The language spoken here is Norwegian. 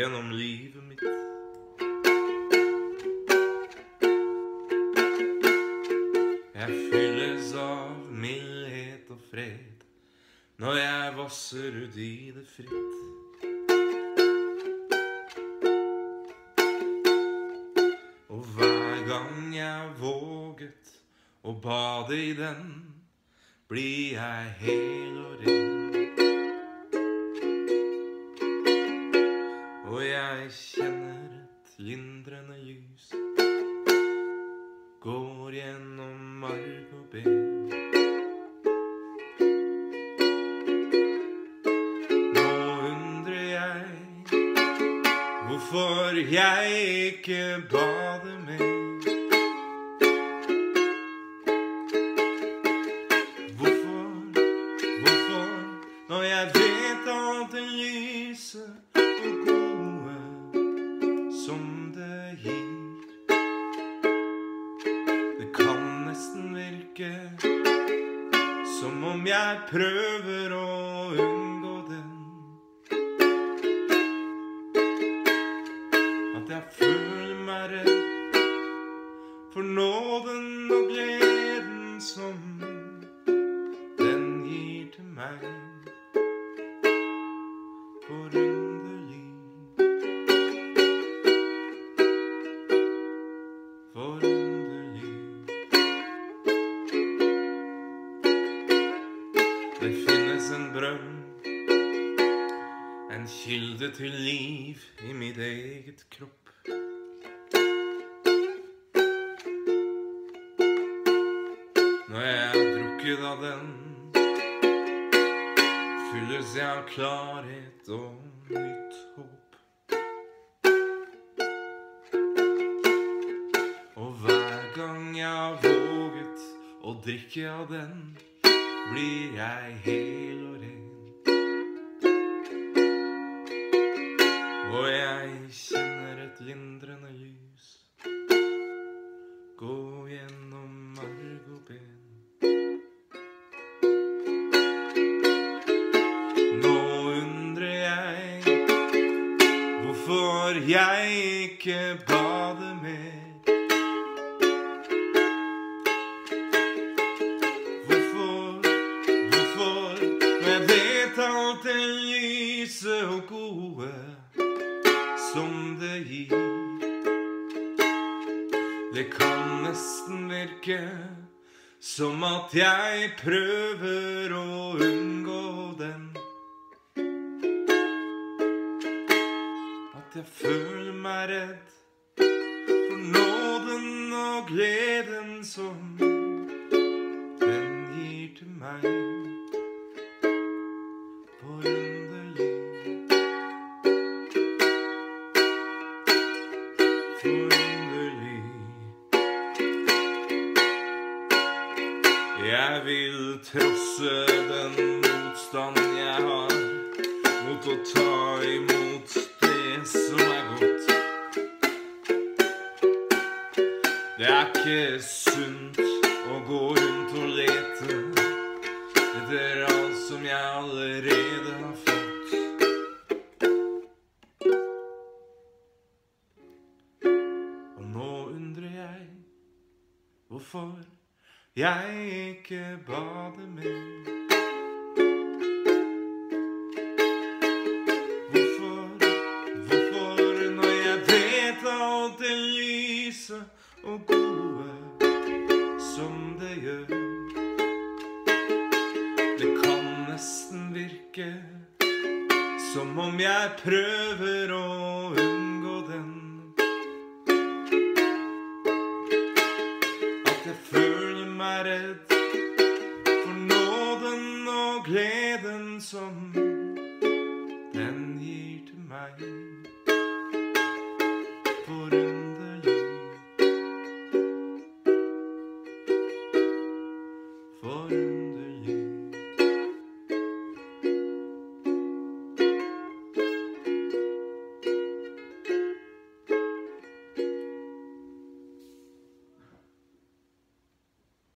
gjennom livet mitt. Jeg fylles av mildhet og fred når jeg vasser ut i det fritt. Og hver gang jeg våget å bade i den, blir jeg hel og ren. Jeg kjenner et lindrende lys går gjennom marg og ben. Nå undrer jeg hvorfor jeg ikke bader mer. Jeg prøver å unngå den. At jeg føler meg redd for nåden Det finnes en brønn, en kilde til liv i mitt eget kropp. Når jeg har drukket av den, fylles jeg av klarhet og nytt håp. Og hver gang jeg har våget å drikke av den, blir jeg hel og ren. Og jeg kjenner et lindrende lys gå gjennom marg og ben. Nå undrer jeg hvorfor jeg ikke bader og gode som det gir. Det kan nesten virke som at jeg prøver å unngå den. At jeg føler meg redd for nåden og gleden som den gir til meg. Forunderlig. Trosse den motstand jeg har mot å ta imot det som er godt. Det er ikke sunt å gå rundt og lete etter alt som jeg allerede har fått. Og nå undrer jeg hvorfor jeg ikke bader mer. Hvorfor, hvorfor når jeg vet alt det lyse og gode som det gjør? Det kan nesten virke som om jeg prøver å unngå den. Gleden som